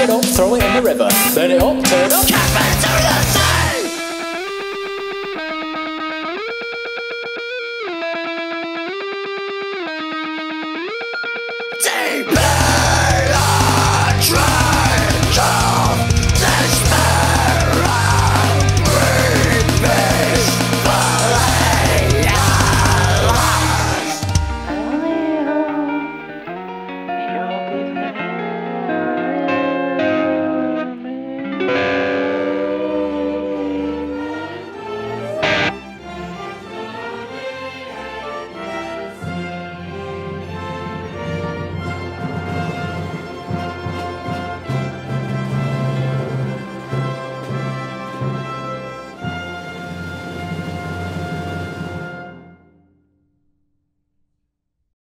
Pick it up, throw it in the river. Burn it up, Turn it up, Capitalism. burn it! Deep!